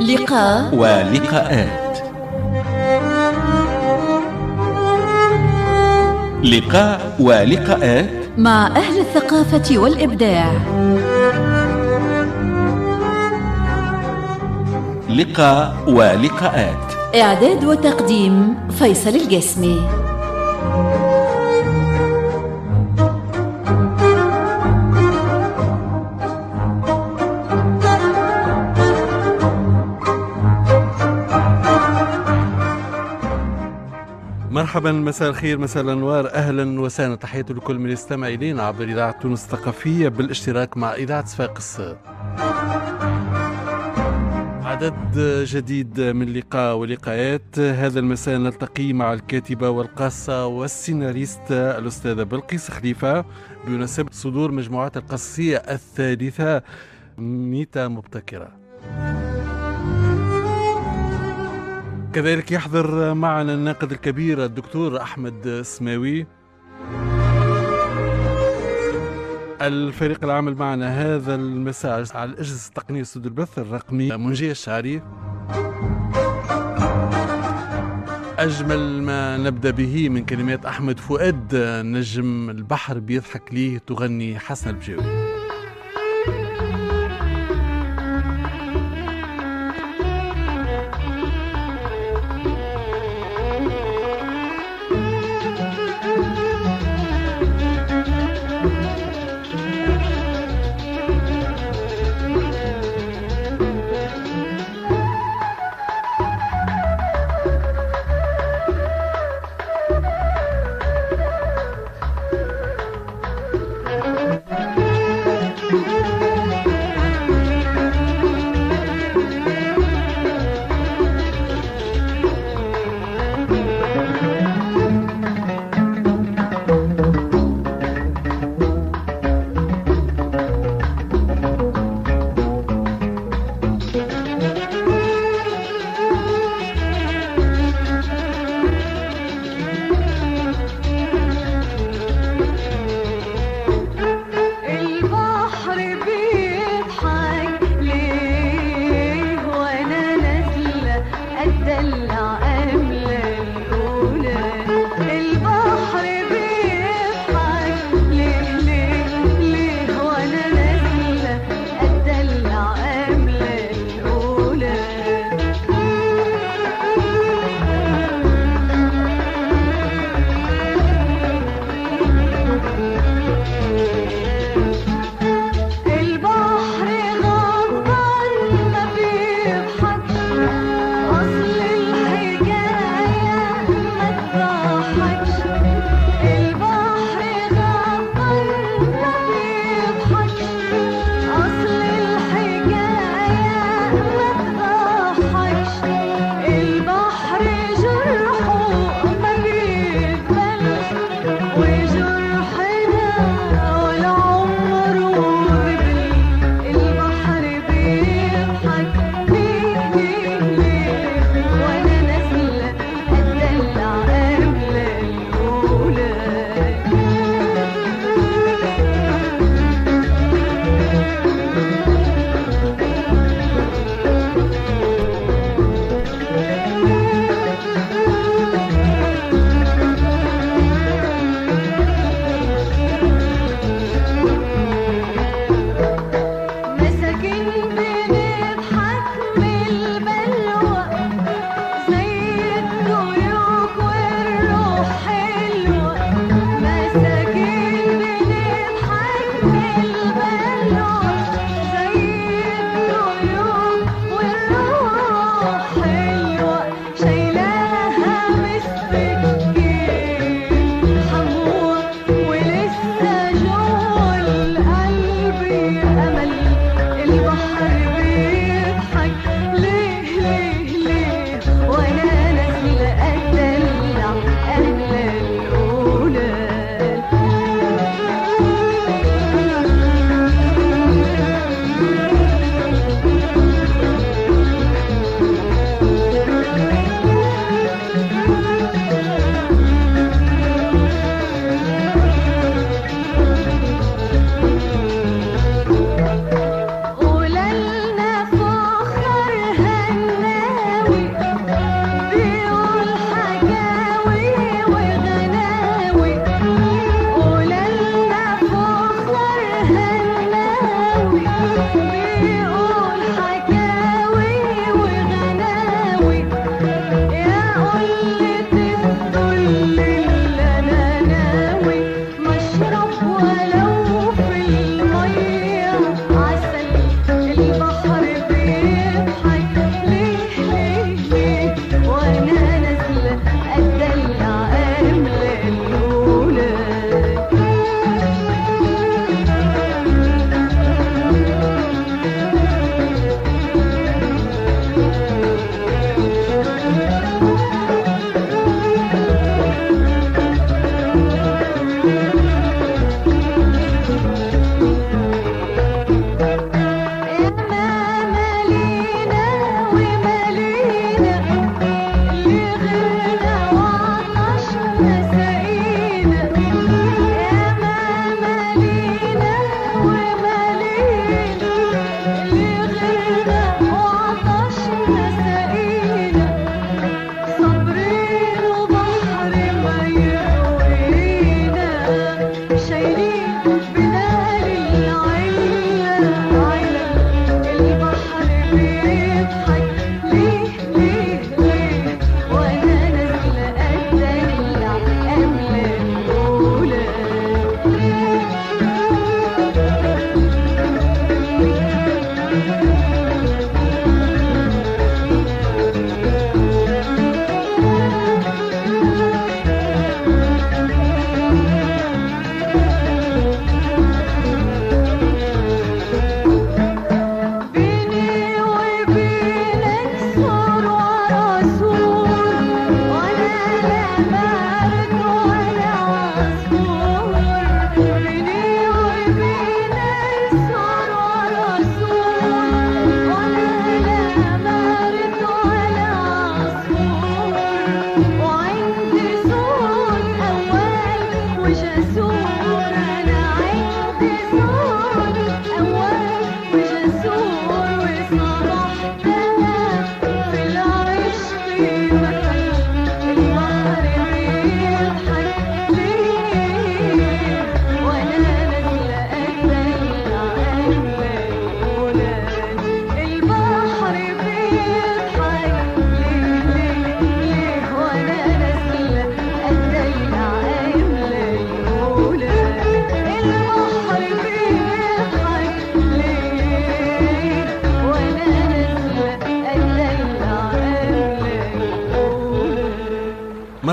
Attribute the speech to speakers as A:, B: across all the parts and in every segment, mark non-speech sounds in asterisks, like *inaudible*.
A: لقاء
B: ولقاءات. لقاء ولقاءات.
A: مع أهل الثقافة والإبداع.
B: لقاء ولقاءات.
A: إعداد وتقديم فيصل الجسمي.
C: مرحبا مساء الخير مساء الأنوار أهلا وسهلا. تحياتي لكل من يستمع الينا عبر إذاعة تونس الثقافية بالاشتراك مع إذاعة صفاقس عدد جديد من لقاء ولقاءات. هذا المساء نلتقي مع الكاتبة والقاصة والسيناريست الأستاذة بلقيس خليفة. بمناسبة صدور مجموعات القصصية الثالثة ميتا مبتكرة. كذلك يحضر معنا الناقد الكبير الدكتور أحمد سماوي الفريق العامل معنا هذا المساء على الأجهزة التقنية استوديو البث الرقمي منجية الشعري. أجمل ما نبدأ به من كلمات أحمد فؤاد نجم البحر بيضحك ليه تغني حسن البجاوي.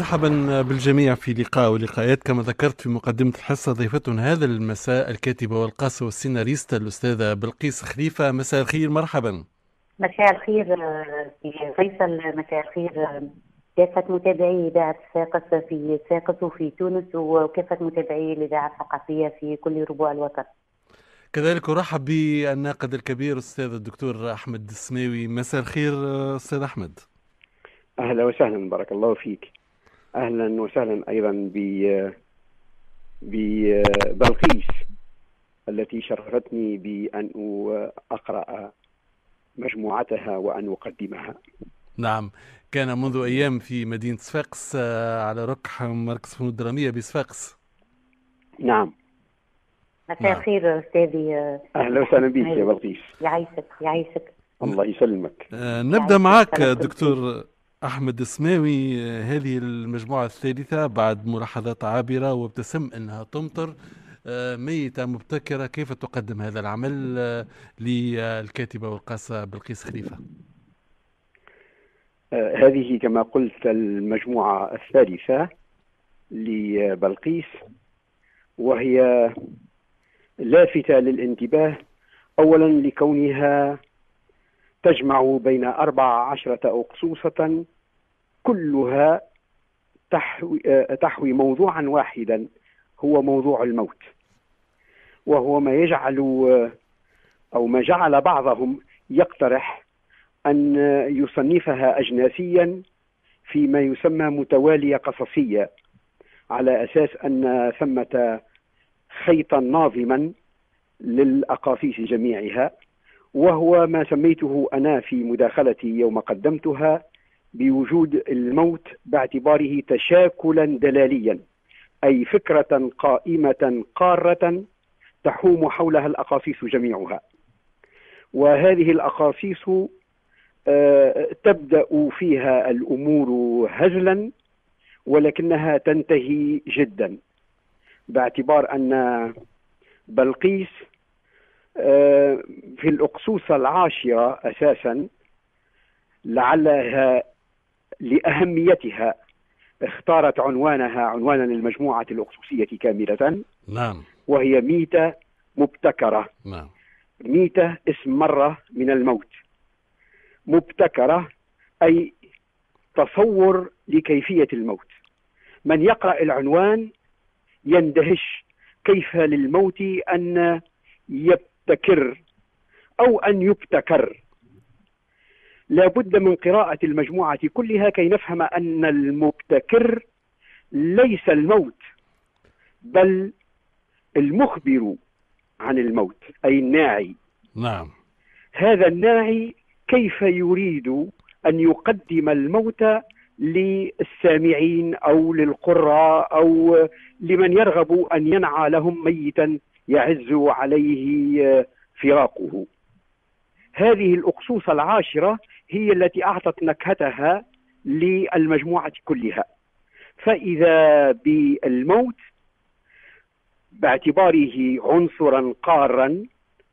C: مرحبا بالجميع في لقاء ولقاءات. كما ذكرت في مقدمة الحصة ضيفتنا هذا المساء الكاتبة والقاصة والسيناريست الأستاذة بلقيس خليفة. مساء الخير مرحبا.
D: مساء الخير في فيصل. مساء الخير كافة متابعي إذاعة ساقس في ساقس وفي تونس وكافة متابعي الإذاعة الثقافية في كل ربوع الوطن.
C: كذلك أرحب بالناقد الكبير أستاذ الدكتور أحمد السماوي. مساء الخير أستاذ أحمد.
E: أهلا وسهلا بارك الله فيك. أهلا وسهلا أيضا ب ببلقيس التي شرفتني بأن أقرأ مجموعتها وأن أقدمها.
C: نعم كان منذ أيام في مدينة صفاقس آه، على ركح مركز فنون الدراميه بصفاقس.
E: نعم.
D: مساء نعم. الخير أستاذي
E: أهلا وسهلا بك يا بلقيس
D: يعيشك يعيشك.
E: الله يسلمك.
C: آه نبدأ معك دكتور أحمد السماوي هذه المجموعة الثالثة بعد ملاحظات عابرة وابتسم أنها تمطر. آه، ميتة مبتكرة كيف تقدم هذا العمل آه، للكاتبة والقاصة بلقيس خليفة؟
E: آه، هذه كما قلت المجموعة الثالثة لبلقيس وهي لافتة للانتباه. أولا لكونها تجمع بين أربع عشرة أقصوصة كلها تحوي, تحوي موضوعا واحدا هو موضوع الموت. وهو ما يجعل أو ما جعل بعضهم يقترح أن يصنفها أجناسيا فيما يسمى متوالية قصصية على أساس أن ثمة خيطا ناظما للأقاصيص جميعها. وهو ما سميته أنا في مداخلتي يوم قدمتها بوجود الموت باعتباره تشاكلا دلاليا أي فكرة قائمة قارة تحوم حولها الاقاصيص جميعها. وهذه الاقاصيص آه، تبدأ فيها الأمور هزلا ولكنها تنتهي جدا باعتبار أن بلقيس في الأقصوصة العاشرة أساسا لعلها لأهميتها اختارت عنوانها عنوانا للمجموعة الأقصوصية كاملة.
C: نعم.
E: وهي ميتة مبتكرة.
C: نعم.
E: ميتة اسم مرة من الموت. مبتكرة أي تصور لكيفية الموت. من يقرأ العنوان يندهش كيف للموت أن يب يبتكر أو أن يبتكر. لا بد من قراءة المجموعة كلها كي نفهم أن المبتكر ليس الموت بل المخبر عن الموت أي الناعي.
C: نعم.
E: هذا الناعي كيف يريد أن يقدم الموت للسامعين أو للقراء أو لمن يرغب أن ينعى لهم ميتا؟ يعز عليه آه، فراقه. هذه الأقصوصة العاشرة هي التي أعطت نكهتها للمجموعة كلها. فإذا بالموت باعتباره عنصرا قارا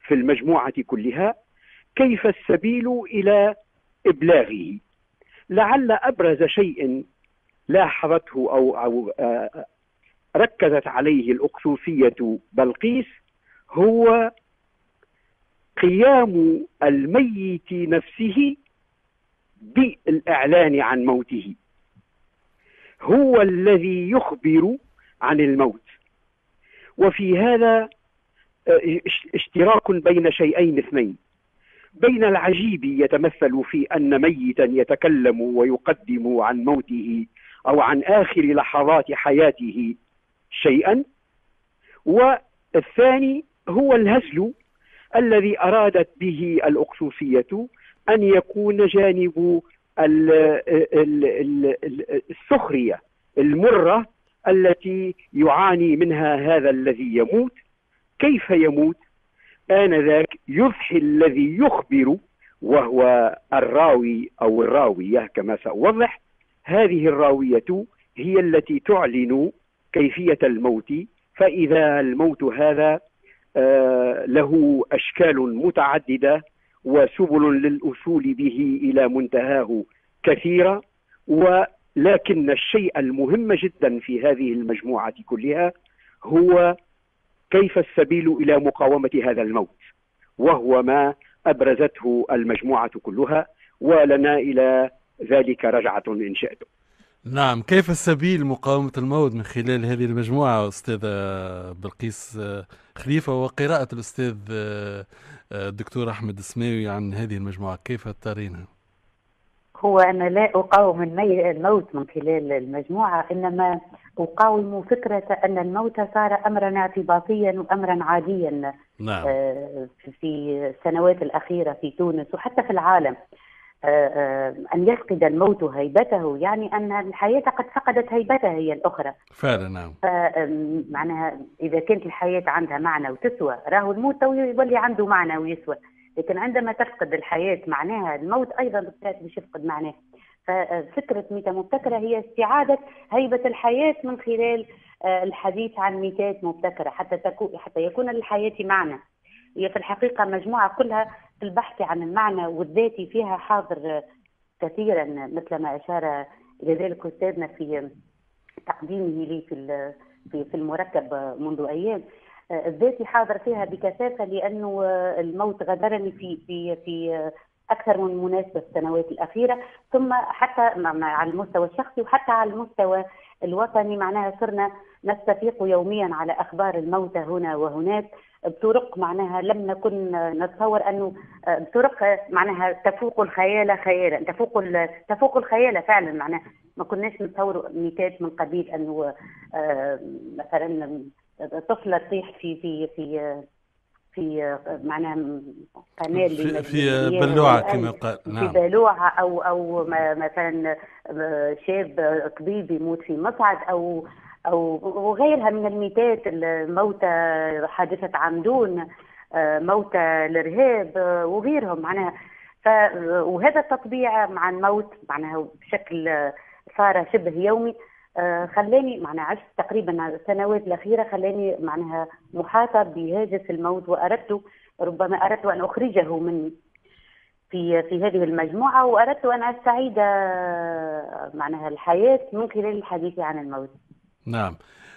E: في المجموعة كلها كيف السبيل إلى إبلاغه؟ لعل أبرز شيء لاحظته أو, أو آه، ركزت عليه الأقصوصية بلقيس هو قيام الميت نفسه بالإعلان عن موته. هو الذي يخبر عن الموت. وفي هذا آه، اشتراك بين شيئين اثنين. بين العجيب يتمثل في أن ميتا يتكلم ويقدم عن موته أو عن آخر لحظات حياته شيئا. والثاني هو الهزل الذي أرادت به الأقصوصية أن يكون جانب السخرية المرة التي يعاني منها هذا الذي يموت. كيف يموت؟ آنذاك يضحي الذي يخبر وهو الراوي أو الراوية كما سأوضح. هذه الراوية هي التي تعلن كيفية الموت فإذا الموت هذا آه، له أشكال متعددة وسبل للأصول به إلى منتهاه كثيرة ولكن الشيء المهم جدا في هذه المجموعة كلها هو كيف السبيل إلى مقاومة هذا الموت وهو ما أبرزته المجموعة كلها ولنا إلى ذلك رجعة إن شئتم.
C: نعم كيف السبيل مقاومة الموت من خلال هذه المجموعة أستاذة بلقيس خليفة وقراءة الأستاذ الدكتور أحمد السماوي عن هذه المجموعة كيف ترينها؟
D: هو أنا لا أقاوم الموت من خلال المجموعة إنما أقاوم فكرة أن الموت صار أمرا اعتباطيا وأمرا عاديا
C: نعم.
D: آه، في السنوات الأخيرة في تونس وحتى في العالم أن يفقد الموت هيبته يعني أن الحياة قد فقدت هيبتها هي الأخرى.
C: فعلا نعم.
D: معناها إذا كانت الحياة عندها معنى وتسوى راهو الموت يولي عنده معنى ويسوى. لكن عندما تفقد الحياة معناها الموت أيضا باش يفقد معناه. ففكرة ميتة مبتكرة هي استعادة هيبة الحياة من خلال آه، الحديث عن ميتات مبتكرة حتى تكون حتى يكون للحياة معنى. هي في الحقيقة مجموعة كلها البحث عن المعنى والذاتي فيها حاضر كثيرا مثل ما أشار إلى ذلك أستاذنا في تقديمه لي في في المركب منذ أيام. آه، الذاتي حاضر فيها بكثافة لأنه الموت غادرني في في في أكثر من مناسبة في السنوات الأخيرة ثم حتى على المستوى الشخصي وحتى على المستوى الوطني. معناها صرنا نستفيق يوميا على أخبار الموتى هنا وهناك. بطرق معناها لم نكن نتصور أنه بطرق معناها تفوق الخيال خيالا تفوق تفوق الخيال فعلا معناها ما كناش نتصور ميتات من قبيل أنه آه، مثلا طفله تطيح في في في في معناها قناة
C: في, في بلوعة كما قال.
D: نعم. في بلوعة أو أو مثلا شاب طبيب يموت في مصعد أو أو وغيرها من الميتات الموتى حادثة عمدون موتى الإرهاب وغيرهم معناها. وهذا التطبيع مع الموت معناها بشكل صار شبه يومي. آه، خلاني معناها عشت تقريبا السنوات الأخيرة خلاني معناها محاطة بهاجس الموت وأردت ربما أردت أن أخرجه من في في هذه المجموعة وأردت أن أستعيد آه، معناها الحياة من خلال الحديث عن الموت.
C: نعم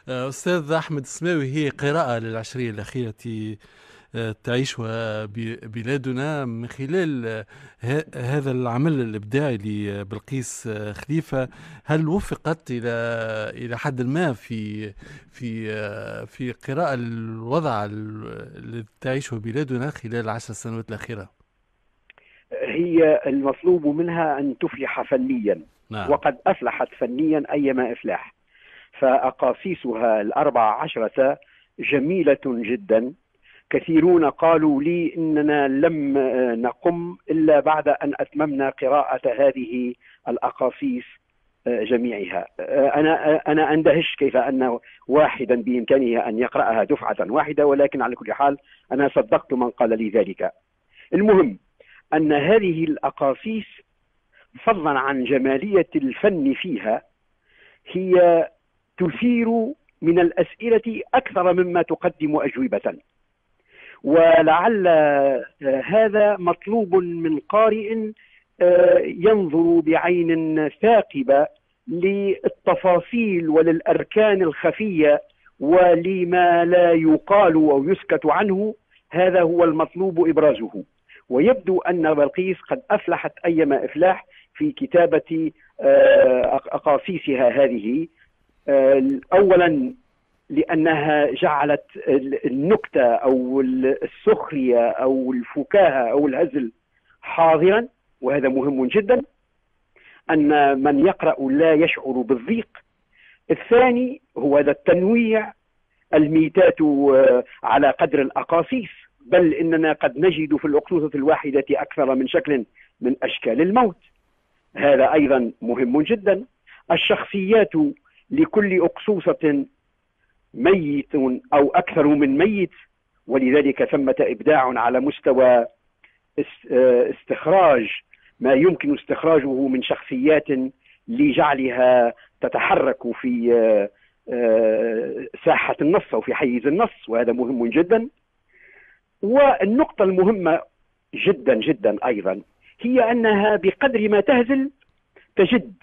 C: آه، أستاذ أحمد السماوي هي قراءة للعشرية الأخيرة تعيشها بلادنا من خلال هذا العمل الإبداعي لبلقيس خليفة هل وفقت إلى إلى حد ما في في في قراءة الوضع الذي تعيشه بلادنا خلال العشر سنوات الأخيرة؟
E: هي المطلوب منها أن تفلح فنيا نعم. وقد أفلحت فنيا أيما إفلاح فأقاصيصها الأربع عشرة جميلة جدا. كثيرون قالوا لي إننا لم نقم إلا بعد أن أتممنا قراءة هذه الاقاصيص جميعها. أنا أنا أندهش كيف أن واحدا بإمكانه أن يقرأها دفعة واحدة ولكن على كل حال أنا صدقت من قال لي ذلك. المهم أن هذه الاقاصيص فضلا عن جمالية الفن فيها هي تثير من الأسئلة أكثر مما تقدم أجوبة. ولعل آه، هذا مطلوب من قارئ آه، ينظر بعين ثاقبة للتفاصيل وللأركان الخفية ولما لا يقال أو يسكت عنه. هذا هو المطلوب إبرازه. ويبدو أن بلقيس قد أفلحت ايما إفلاح في كتابة آه، اقاصيصها هذه. اولا لأنها جعلت النكتة أو السخرية أو الفكاهة أو الهزل حاضرا وهذا مهم جدا أن من يقرأ لا يشعر بالضيق. الثاني هو هذا التنويع الميتات على قدر الأقاصيص. بل إننا قد نجد في الأقصوصة الواحدة أكثر من شكل من أشكال الموت. هذا أيضا مهم جدا. الشخصيات لكل أقصوصة ميت أو أكثر من ميت ولذلك ثمة إبداع على مستوى استخراج ما يمكن استخراجه من شخصيات لجعلها تتحرك في ساحة النص أو في حيز النص وهذا مهم جدا. والنقطة المهمة جدا جدا أيضا هي أنها بقدر ما تهزل تجد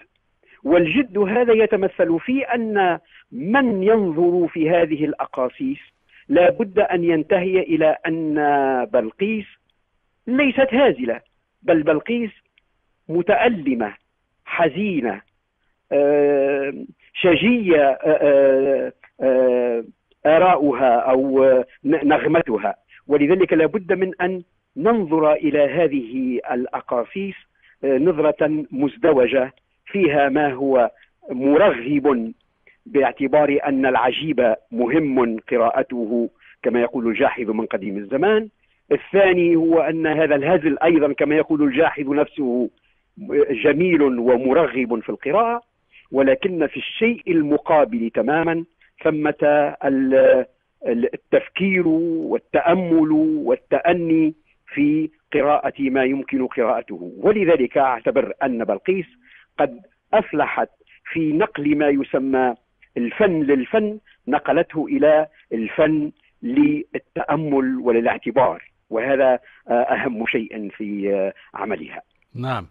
E: والجد هذا يتمثل في أن من ينظر في هذه الأقاصيص لا بد أن ينتهي إلى أن بلقيس ليست هازلة بل بلقيس متألمة حزينة آه، شجية آه، آه، آراؤها أو نغمتها. ولذلك لا بد من أن ننظر إلى هذه الأقاصيص نظرة مزدوجة. فيها ما هو مرغب باعتبار أن العجيب مهم قراءته كما يقول الجاحظ من قديم الزمان. الثاني هو أن هذا الهزل أيضا كما يقول الجاحظ نفسه جميل ومرغب في القراءة ولكن في الشيء المقابل تماما ثمة التفكير والتأمل والتأني في قراءة ما يمكن قراءته. ولذلك أعتبر أن بلقيس قد أفلحت في نقل ما يسمى الفن للفن نقلته إلى الفن للتأمل وللاعتبار وهذا أهم شيء في عملها.
C: نعم.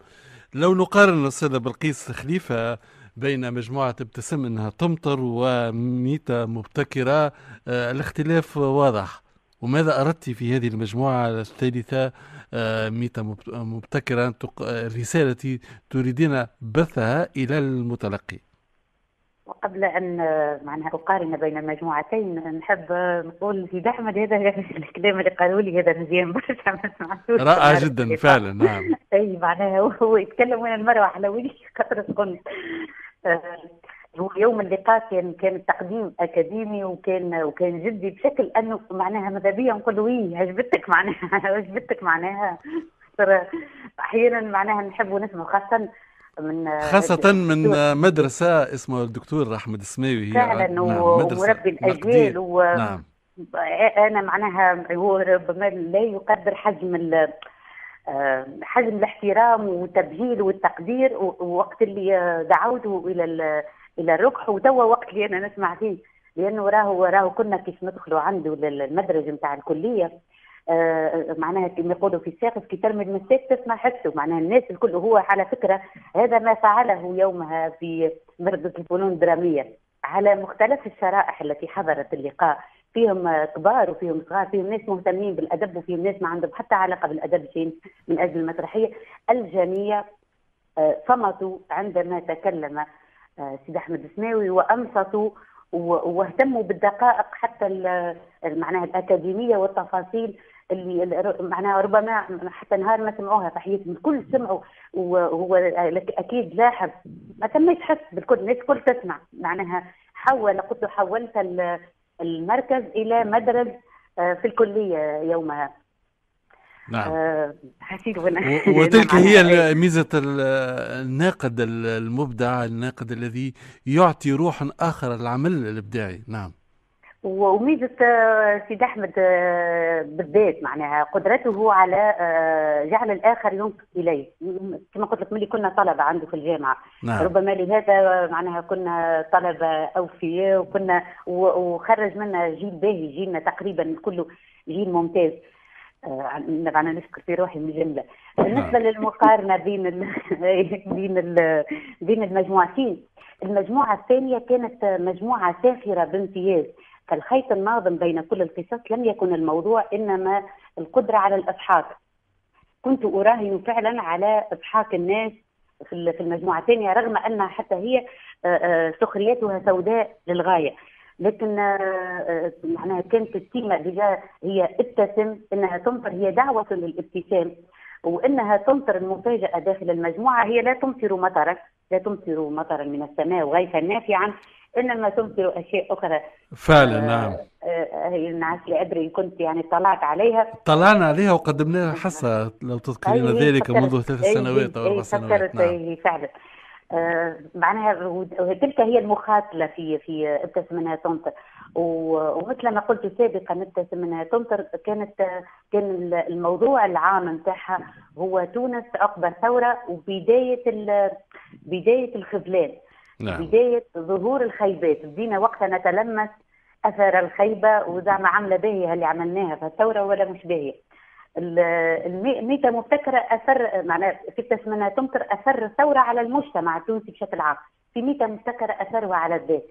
C: لو نقارن أستاذة بلقيس خليفة بين مجموعة ابتسم أنها تمطر وميتة مبتكرة آه، الاختلاف واضح. وماذا أردت في هذه المجموعة الثالثة؟ آه، ميتة مبتكرة رسالة تريدين بثها إلى المتلقي.
D: وقبل أن معناها أقارن بين المجموعتين نحب نقول سيدي احمد هذا الكلام اللي قالوا لي هذا مزيان برشا ما
C: سمعتوش رائع جدا فعلا نعم. *laughs*
D: أي معناها هو يتكلم وين المروه على خاطر سخنت آه، هو يوم اللقاء كان كان تقديم أكاديمي وكان وكان جدي بشكل أنه معناها ماذا بيا نقول وي عجبتك معناها؟ *laughs* عجبتك معناها؟ أحيانا معناها نحب ونسمع خاصة
C: من خاصة من مدرسة اسمها الدكتور أحمد السماوي
D: فعلا نعم ومربي الأجيال و... نعم. أنا معناها هو ربما لا يقدر حجم آه، حجم الاحترام والتبجيل والتقدير ووقت اللي دعوته إلى إلى الركح وتوا وقت اللي أنا نسمع فيه لأنه راهو راهو كنا كيف ندخلوا عنده للمدرج نتاع الكلية آه، معناها كما يقولوا في الساقف كي ترمي المساك تسمع حسه معناها الناس الكل هو على فكرة هذا ما فعله يومها في مردة الفنون الدرامية. على مختلف الشرائح التي حضرت اللقاء فيهم كبار وفيهم صغار فيهم ناس مهتمين بالأدب وفيهم ناس ما عندهم حتى علاقة بالأدب شيء من أجل المسرحية. الجميع آه، صمتوا عندما تكلم آه، سيد أحمد السماوي وانصتوا واهتموا بالدقائق حتى معناها الأكاديمية والتفاصيل اللي معناها ربما حتى نهار ما سمعوها في حياتهم الكل سمعوا وهو أكيد لاحظ ما تمش حس بالكل الناس الكل تسمع. معناها حول قلت حولت المركز إلى مدرج آه، في الكلية يومها.
C: نعم. آه *laughs* وتلك هي ميزة الناقد المبدع الناقد الذي يعطي روحا آخر للعمل الإبداعي. نعم.
D: وميزة آه، سيد أحمد آه، بالذات معناها قدرته على جعل الآخر ينصت إليه. كما قلت لك ملي كنا طلبة عنده في الجامعة. نعم. ربما لهذا معناها كنا طلبة أوفياء وكنا وخرج منا جيل باهي جيلنا تقريبا كله جيل ممتاز. أنا نشكر في روحي من جملة. بالنسبة نعم. للمقارنة بين ال *laughs* بين ال بين المجموعتين المجموعة الثانية كانت مجموعة ساخرة بامتياز. كالخيط الناظم بين كل القصص لم يكن الموضوع إنما القدرة على الإضحاك. كنت أراهن فعلا على إضحاك الناس في المجموعه الثانية رغم أنها حتى هي آه، آه، سخريتها سوداء للغاية. لكن آه، معناها كانت التيمة هي ابتسم إنها تنظر هي دعوة للابتسام. وإنها تمطر المفاجأة داخل المجموعة هي لا تمطر مطرا لا تمطر مطرا من السماء وغيثا نافعا إنما تمطر أشياء أخرى.
C: فعلا نعم.
D: آه، هي النعاس لا ادري كنت يعني طلعت عليها.
C: طلعنا عليها وقدمنا لها حصة لو تذكرين ذلك منذ ثلاث سنوات
D: أو
C: أربع سنوات. نعم.
D: فعلا. آه، معناها و- تلك هي المخاطله في في ابتسم منها تمطر و- ومثل ما قلت سابقا ابتسم منها تمطر كانت كان الموضوع العام نتاعها هو تونس عقب ثورة وبداية بداية الخذلان.
C: نعم.
D: بداية ظهور الخيبات. بدينا وقتها نتلمس أثر الخيبة وزعما عامله باهية اللي عملناها في الثوره ولا مش باهية. ال- المي- ميتة مبتكرة أثر معناها في تسمينها تمطر أثر الثورة على المجتمع التونسي بشكل عام. في ميتة مبتكرة أثرها على الذات.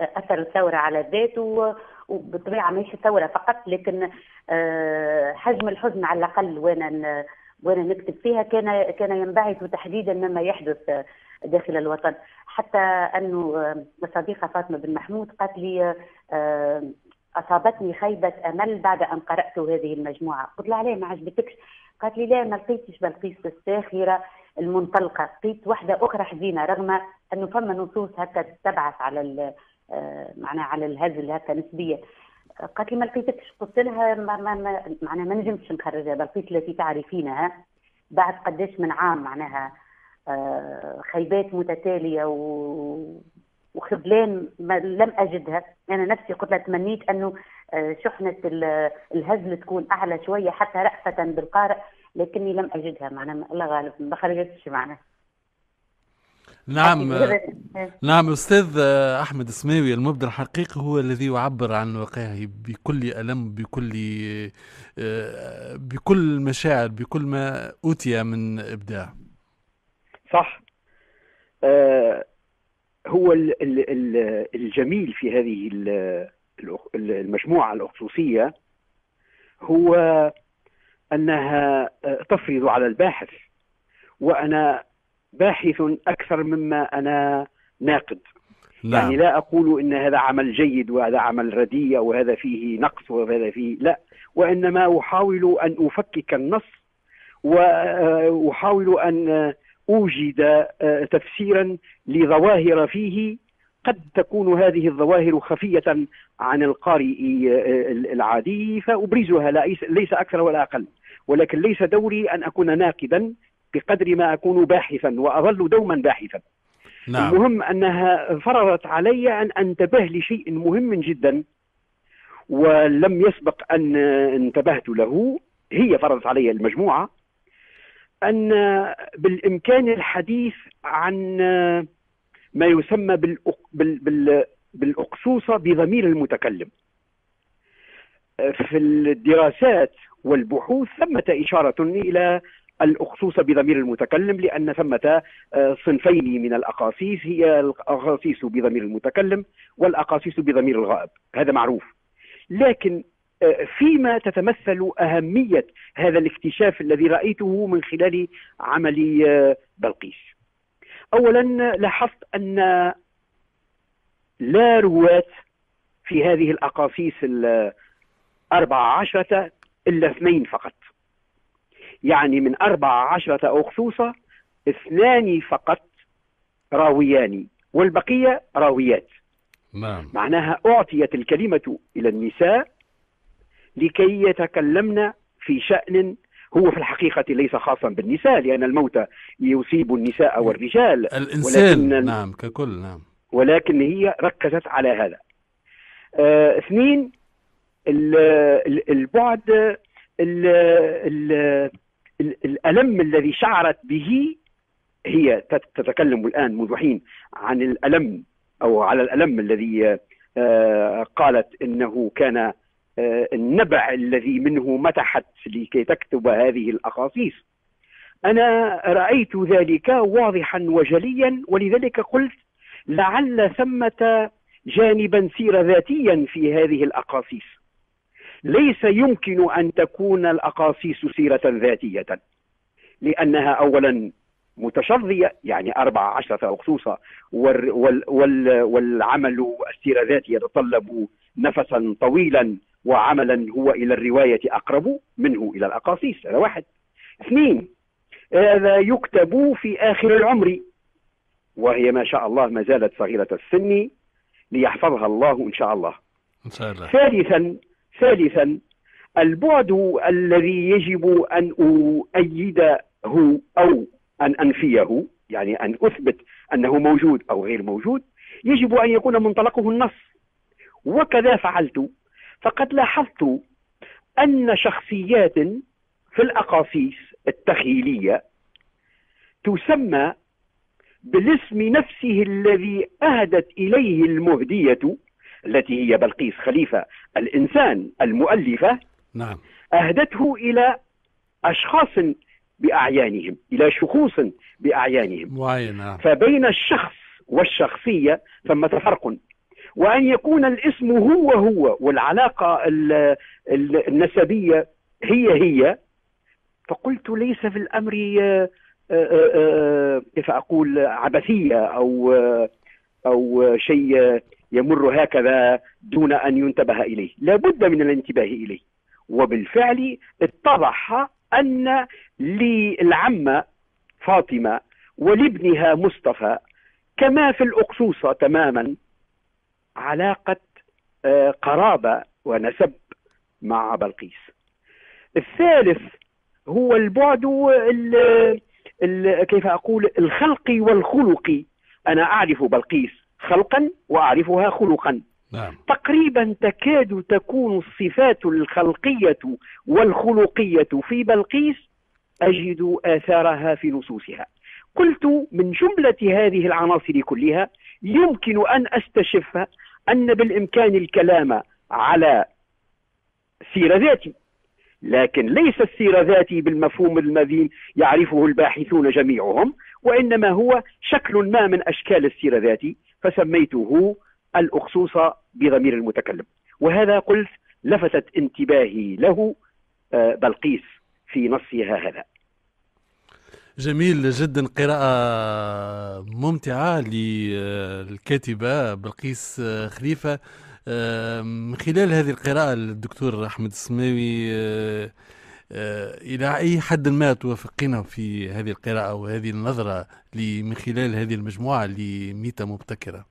D: أثر الثورة على الذات و- وبالطبيعة مش الثورة فقط لكن آه، حجم الحزن على الأقل وأنا ن- وأنا نكتب فيها كان كان ينبعث تحديدا مما يحدث آه، داخل الوطن. حتى أنه آه، الصديقة فاطمة بن محمود قالت لي أصابتني خيبة أمل بعد أن قرأت هذه المجموعة. قلت لها عليه ما عجبتكش. قالت لي لا ما لقيتش بلقيس الساخرة المنطلقة. لقيت واحدة أخرى حزينة رغم أنه فما نصوص هكا تبعث على آه، معناها على الهزل هكا نسبيا. آه، قالت لي ما لقيتكش. قلت لها ما ما معناها ما نجمش نخرجها بلقيس التي تعرفينها. بعد قداش من عام معناها آه، خيبات متتالية و... وخذلان ما لم أجدها. أنا نفسي قلت لها تمنيت أنه آه، شحنة ال- الهزل تكون أعلى شوية حتى رأفة بالقارئ لكني لم أجدها. معناها الله غالب ما خرجتش معناها
C: نعم
D: آه.
C: نعم أستاذ أحمد السماوي المبدع الحقيقي هو الذي يعبر عن واقعه بكل ألم بكل آه، بكل مشاعر بكل ما أوتي من إبداع.
E: صح. آه هو ال- ال- ال- الجميل في هذه ال- الأخ- المجموعة الأخصوصية هو أنها آه، تفرض على الباحث وأنا باحث أكثر مما أنا ناقد. يعني
C: نعم
E: لا أقول إن هذا عمل جيد وهذا عمل رديء أو هذا فيه نقص وهذا فيه لا. وإنما أحاول أن أفكك النص وأحاول أن أوجد آه، تفسيرا لظواهر فيه قد تكون هذه الظواهر خفية عن القارئ آه، العادي فأبرزها ليس أكثر ولا أقل. ولكن ليس دوري أن أكون ناقدا بقدر ما أكون باحثا وأظل دوما باحثا.
C: نعم.
E: المهم أنها فرضت علي أن أنتبه لشيء مهم جدا ولم يسبق أن انتبهت له. هي فرضت علي المجموعة. أن بالإمكان الحديث عن ما يسمى. بالأقصوصة بضمير المتكلم في الدراسات والبحوث ثمة إشارة إلى الأخصوصة بضمير المتكلم لأن ثمة آه، صنفين من الأقاصيص هي الأقاصيص بضمير المتكلم والأقاصيص بضمير الغائب هذا معروف لكن فيما تتمثل أهمية هذا الاكتشاف الذي رأيته من خلال عمل آه، بلقيس. أولا لاحظت أن لا رواة في هذه الأقاصيص الأربع عشرة إلا اثنين فقط. يعني من أربع عشرة أخصوصة اثنان فقط راويان والبقية راويات.
C: نعم.
E: معناها أعطيت الكلمة إلى النساء لكي يتكلمن في شأن هو في الحقيقة ليس خاصا بالنساء لأن الموت يصيب النساء والرجال
C: الإنسان
E: ولكن-
C: نعم ككل نعم.
E: ولكن هي ركزت على هذا. آه، اثنين ال- ال- البعد ال- ال- ال- الألم الذي شعرت به هي تت- تتكلم الآن منذ حين عن الألم أو على الألم الذي آه، قالت إنه كان النبع الذي منه متحت لكي تكتب هذه الأقاصيص. أنا رأيت ذلك واضحا وجليا ولذلك قلت لعل ثمة جانبا سير ذاتيا في هذه الأقاصيص. ليس يمكن أن تكون الأقاصيص سيرة ذاتية لأنها أولا متشظية يعني أربع عشرة وال والعمل السيرة ذاتي يتطلب نفسا طويلا. وعملا هو إلى الرواية أقرب منه إلى الأقاصيص هذا واحد. اثنين هذا يكتب في آخر العمر. وهي ما شاء الله ما زالت صغيرة السن ليحفظها الله إن شاء الله.
C: إن شاء الله.
E: ثالثا ثالثا البعد الذي يجب أن أؤيده أو أن أنفيه يعني أن أثبت أنه موجود أو غير موجود يجب أن يكون منطلقه النص. وكذا فعلت. فقد لاحظت أن شخصيات في الأقاصيص التخيلية تسمى بالاسم نفسه الذي أهدت إليه المهدية التي هي بلقيس خليفة الإنسان المؤلفة
C: نعم.
E: أهدته إلى أشخاص بأعيانهم إلى شخوص بأعيانهم.
C: نعم.
E: فبين الشخص والشخصية ثمة فرق. وأن يكون الاسم هو هو والعلاقة ال- ال- النسبية هي هي. فقلت ليس في الأمر آه، آه، آه، كيف أقول عبثية أو أو شيء يمر هكذا دون أن ينتبه إليه. لا بد من الانتباه إليه. وبالفعل اتضح أن للعمة فاطمة ولابنها مصطفى كما في الأقصوصة تماما علاقة آه، قرابة ونسب مع بلقيس. الثالث هو البعد ال ال كيف أقول الخلقي والخلقي أنا أعرف بلقيس خلقا وأعرفها خلقا.
C: نعم.
E: تقريبا تكاد تكون الصفات الخلقية والخلقية في بلقيس. أجد آثارها في نصوصها. قلت من جملة هذه العناصر كلها يمكن أن أستشف أن بالإمكان الكلام على سيرة ذاتي لكن ليس السيرة ذاتي بالمفهوم الذي يعرفه الباحثون جميعهم وإنما هو شكل ما من أشكال السيرة ذاتي فسميته الأخصوصة بضمير المتكلم. وهذا قلت لفتت انتباهي له آه، بلقيس في نصها هذا.
C: جميل جدا قراءة ممتعة للكاتبة بلقيس خليفة. من خلال هذه القراءة الدكتور أحمد السماوي آه، آه، إلى أي حد ما توافقين في هذه القراءة وهذه النظرة من خلال هذه المجموعة لميتا مبتكرة؟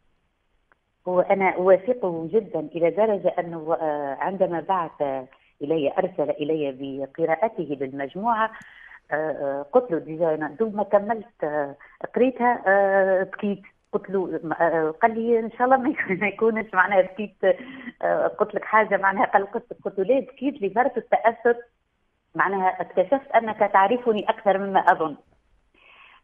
D: وأنا أوافقه جدا إلى درجة أنه آه، عندما بعث إلي أرسل إلي بقراءته للمجموعة قلت له ديجا أنا دوب ما كملت آه، قريتها آه، بكيت. قلت له آه، قال لي إن شاء الله ما يكون- ما يكونش معناها بكيت قلت لك حاجة معناها قلقت قلت له ليه بكيت؟ لفرط التاثر معناها اكتشفت أنك تعرفني أكثر مما أظن.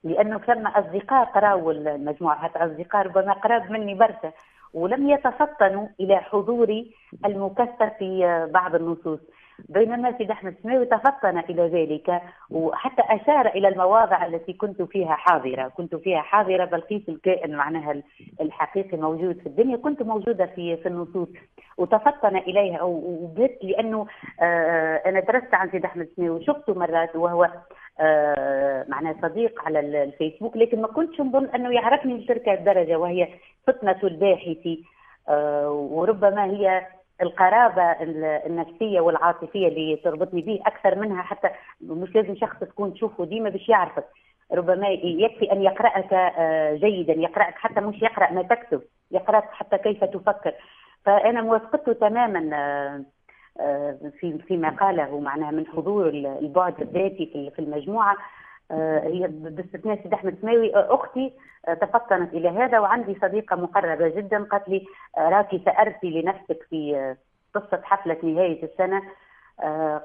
D: لأنه ثم أصدقاء قراوا المجموعة. حتى اصدقاء ربما قراب مني برشا. ولم يتفطنوا إلى حضوري المكثف في بعض النصوص. بينما سيد احمد السماوي تفطن إلى ذلك. وحتى أشار إلى المواضع التي كنت فيها حاضرة، كنت فيها حاضرة بلقيس الكائن معناها الحقيقي موجود في الدنيا، كنت موجودة في في النصوص. وتفطن إليها وبدت لأنه آه أنا درست عن سيد أحمد السماوي وشفته مرات وهو آه معناه صديق على الفيسبوك. لكن ما كنتش نظن أنه يعرفني لتلك الدرجة وهي فطنه الباحث. آه وربما هي القرابة النفسية والعاطفية اللي تربطني به أكثر منها حتى مش لازم شخص تكون تشوفه ديما باش يعرفك. ربما يكفي أن يقرأك جيدا يقرأك حتى مش يقرأ ما تكتب يقرأك حتى كيف تفكر. فأنا موافقته تماما في فيما قاله معناها من حضور البعد الذاتي في المجموعة. هي باستثناء سيد أحمد سماوي أختي تفطنت إلى هذا وعندي صديقة مقربة جدا قالت لي راكي سارتي لنفسك في قصة حفلة نهاية السنة.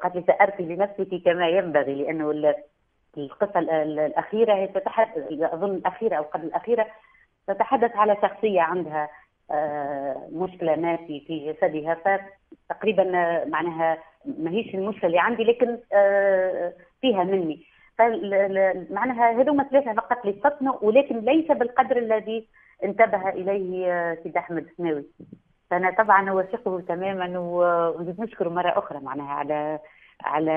D: قالت لي سارتي لنفسك كما ينبغي لأنه القصة الأخيرة هي تتحدث أظن الأخيرة أو قبل الأخيرة تتحدث على شخصية عندها مشكلة ما في في جسدها فتقريبا معناها ما هيش المشكلة اللي عندي لكن فيها مني. فمعناها هذوما ثلاثة فقط فطنوا ولكن ليس بالقدر الذي انتبه إليه سيد أحمد السماوي فأنا طبعا اوافقه تماما ونشكره مرة أخرى معناها على على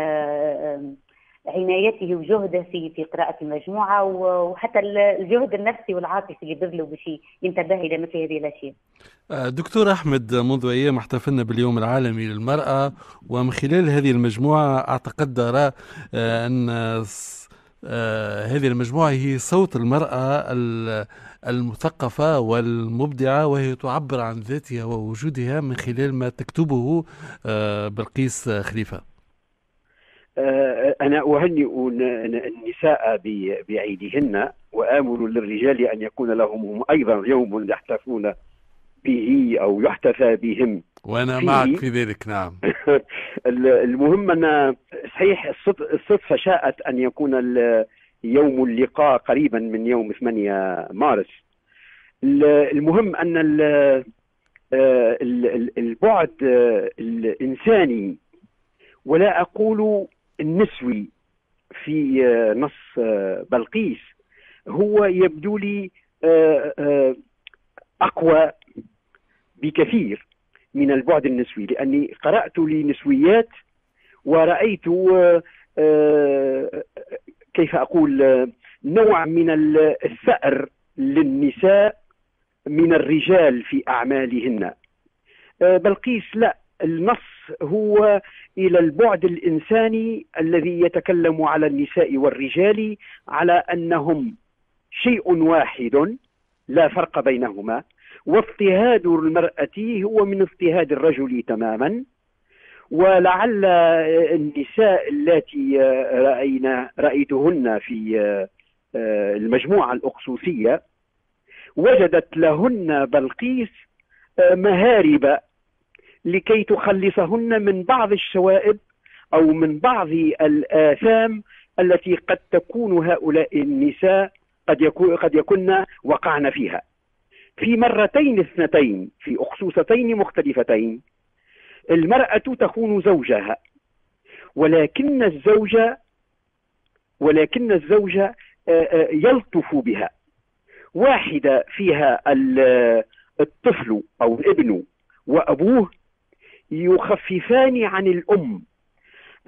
D: عنايته وجهده في في قراءة المجموعة وحتى الجهد النفسي والعاطفي اللي بذله باش ينتبه إلى مثل هذه الأشياء.
C: آه، دكتور أحمد منذ أيام احتفلنا باليوم العالمي للمرأة ومن خلال هذه المجموعة أعتقد أرى آه، أن آه، هذه المجموعة هي صوت المرأة المثقفة والمبدعة وهي تعبر عن ذاتها ووجودها من خلال ما تكتبه بلقيس خليفة
E: أنا أهنئ النساء بعيدهن وآمل للرجال أن يكون لهم أيضا يوم يحتفون به أو يحتفى بهم.
C: وأنا فيه. معك في ذلك نعم. *laughs*
E: المهم أن صحيح الصدفة شاءت أن يكون يوم اللقاء قريبا من يوم 8 مارس. المهم أن آه، البعد آه، الإنساني. ولا أقول النسوي في آه، نص آه، بلقيس هو يبدو لي آه، أقوى بكثير من البعد النسوي لأني قرأت لنسويات ورأيت كيف أقول نوع من الثأر للنساء من الرجال في أعمالهن. بلقيس لا النص هو إلى البعد الإنساني الذي يتكلم على النساء والرجال على أنهم شيء واحد لا فرق بينهما واضطهاد المرأة هو من اضطهاد الرجل تماما ولعل النساء التي رأينا رأيتهن في المجموعة الأقصوصية وجدت لهن بلقيس مهارب لكي تخلصهن من بعض الشوائب أو من بعض الآثام التي قد تكون هؤلاء النساء قد يكون قد يكن وقعن فيها. في مرتين اثنتين في أخصوصتين مختلفتين المرأة تخون زوجها ولكن الزوج ولكن الزوج آه، آه، يلطف بها واحدة فيها الطفل أو الابن وأبوه يخففان عن الأم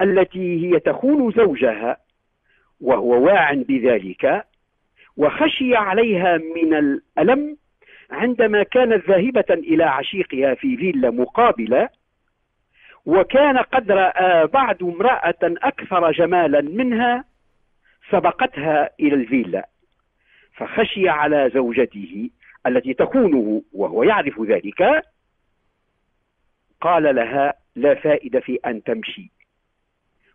E: التي هي تخون زوجها وهو واع بذلك وخشي عليها من الألم عندما كانت ذاهبة إلى عشيقها في فيلا مقابلة وكان قد رأى بعد امرأة أكثر جمالا منها سبقتها إلى الفيلا فخشي على زوجته التي تخونه وهو يعرف ذلك قال لها لا فائدة في أن تمشي.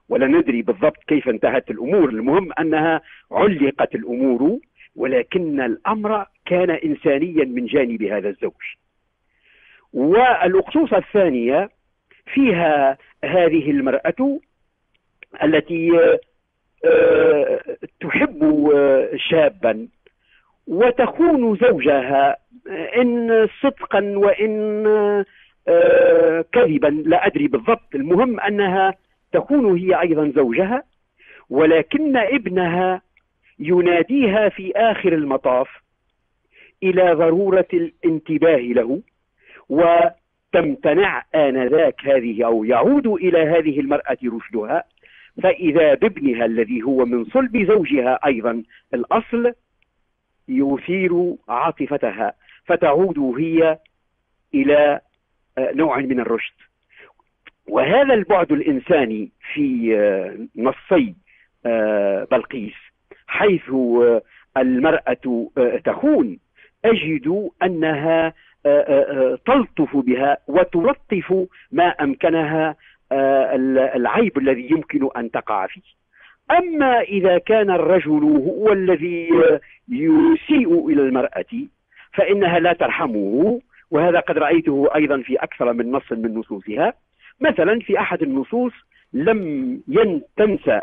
E: ولا ندري بالضبط كيف انتهت الأمور. المهم أنها علقت الأمور ولكن الأمر كان إنسانيا من جانب هذا الزوج. والأقصوصة الثانية فيها هذه المرأة التي آه، تحب شابا وتخون زوجها إن صدقا وإن آه، كذبا. لا أدري بالضبط. المهم أنها تكون هي أيضا زوجها ولكن ابنها يناديها في آخر المطاف إلى ضرورة الانتباه له وتمتنع آنذاك هذه أو يعود إلى هذه المرأة رشدها. فإذا بابنها الذي هو من صلب زوجها أيضا الأصل يثير عاطفتها فتعود هي إلى نوع من الرشد. وهذا البعد الإنساني في آه، نصي آه، بلقيس حيث آه، المرأة تخون أجد أنها تلطف بها وتلطف ما أمكنها العيب الذي يمكن أن تقع فيه. أما إذا كان الرجل هو الذي يسيء إلى المرأة فإنها لا ترحمه وهذا قد رأيته أيضا في أكثر من نص من نصوصها. مثلا في أحد النصوص لم تنسى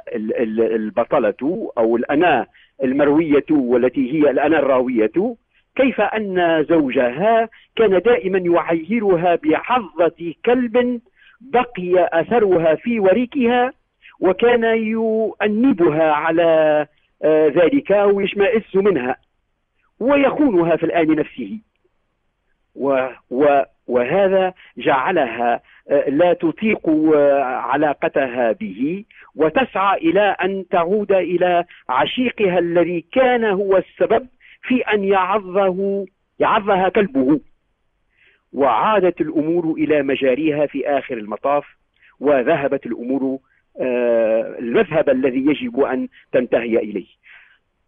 E: البطلة أو الأنا المروية والتي هي الأنا الراوية كيف أن زوجها كان دائما يعيرها بحظة كلب بقي أثرها في وريكها وكان يؤنبها على آه، ذلك ويشمئز منها ويخونها في الآن نفسه. و و وهذا جعلها لا تطيق علاقتها به وتسعى إلى أن تعود إلى عشيقها الذي كان هو السبب في أن يعظه يعظها كلبه وعادت الأمور إلى مجاريها في آخر المطاف وذهبت الأمور آه، المذهب الذي يجب أن تنتهي إليه.